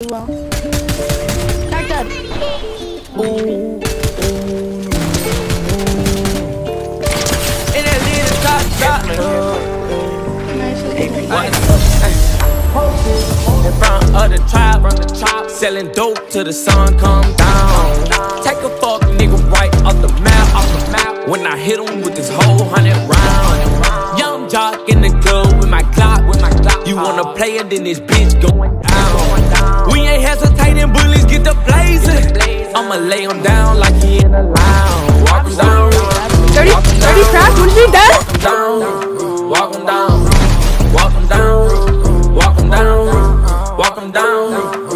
In front of the tribe, from the tribe, selling dope till the sun come down. Take a fuck nigga right off the map, off the map. When I hit him with this whole hundred round. Young jock in the club with my Glock, with my Glock. You wanna play it, then this bitch going I'ma lay him down like he in a lounge. Walk him down. wouldn't be dead? Walk him down. Walk him down. Walk him down. Walk him down. Walk him down.